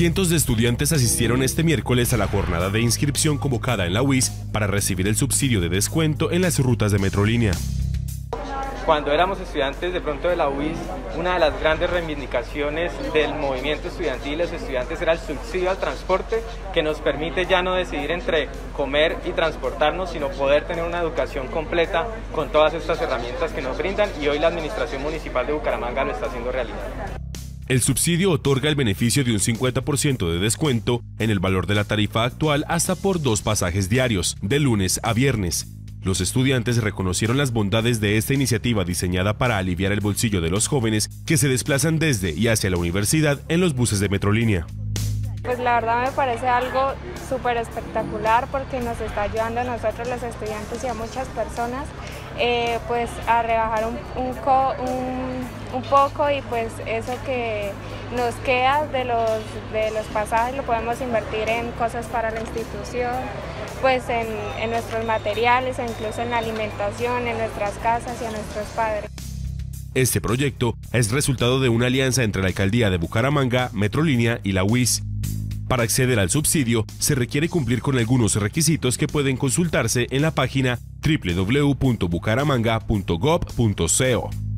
Cientos de estudiantes asistieron este miércoles a la jornada de inscripción convocada en la UIS para recibir el subsidio de descuento en las rutas de Metrolínea. Cuando éramos estudiantes de pronto de la UIS, una de las grandes reivindicaciones del movimiento estudiantil y los estudiantes era el subsidio al transporte que nos permite ya no decidir entre comer y transportarnos, sino poder tener una educación completa con todas estas herramientas que nos brindan y hoy la Administración Municipal de Bucaramanga lo está haciendo realidad. El subsidio otorga el beneficio de un 50% de descuento en el valor de la tarifa actual hasta por dos pasajes diarios, de lunes a viernes. Los estudiantes reconocieron las bondades de esta iniciativa diseñada para aliviar el bolsillo de los jóvenes que se desplazan desde y hacia la universidad en los buses de Metrolínea. Pues la verdad me parece algo súper espectacular porque nos está ayudando a nosotros los estudiantes y a muchas personas eh, pues a rebajar un, un, poco y pues eso que nos queda de los, de los pasajes lo podemos invertir en cosas para la institución, pues en, nuestros materiales incluso en la alimentación, en nuestras casas y a nuestros padres. Este proyecto es resultado de una alianza entre la alcaldía de Bucaramanga, Metrolínea y la UIS para acceder al subsidio se requiere cumplir con algunos requisitos que pueden consultarse en la página www.bucaramanga.gov.co.